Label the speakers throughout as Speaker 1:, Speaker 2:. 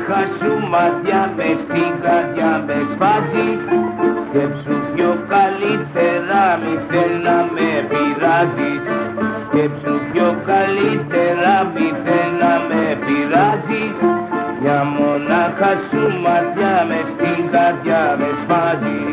Speaker 1: Μια μονάχα σου μάτια μες στην καρδιά μες σφάζεις Σκέψου πιο καλύτερα μη θέλ να με πειράζεις. Σκέψου πιο καλύτερα μη θέλ να με πειράζεις. Μια μονάχα σου μάτια μες στην καρδιά μες σφάζεις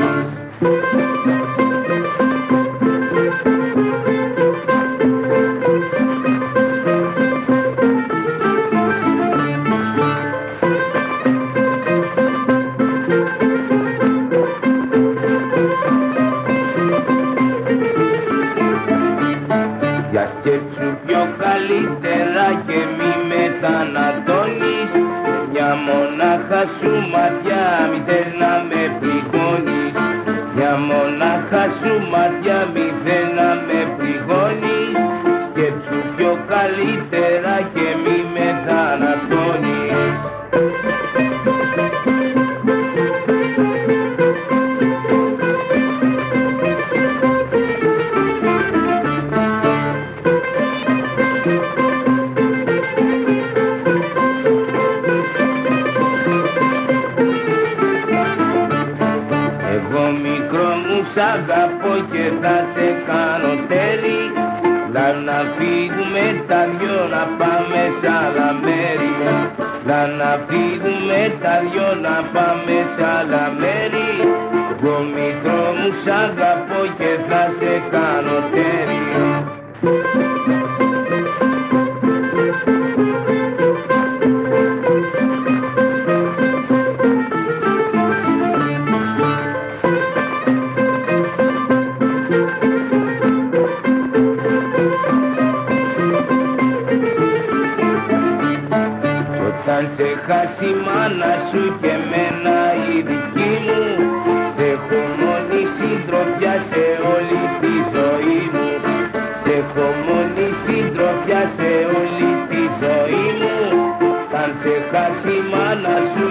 Speaker 1: καλύτερα και μη μετανατώνεις. Μια μονάχα σου ματιά μη θες να με πληγώνεις. Μια μονάχα σου ματιά μη θες να με πληγώνεις. Σκέψου πιο καλύτερα και μη μετανατώνεις σ' αγαπώ και θα σε κάνω τέλει Λα να φύγουμε τα δυο να πάμε σ' άλλα μέρη. Λα να φύγουμε τα δυο να πάμε σ' άλλα μέρη. Εγώ μικρό μου σ' αγαπώ και θα σε κάνω τέλει μάνα σου και μένα η δική μου. Σε έχω μόνη συντροφιά σε όλη τη ζωή μου. Σε έχω μόνη συντροφιά σε όλη τη ζωή μου. Όταν σε χάσει η μάνα σου και μένα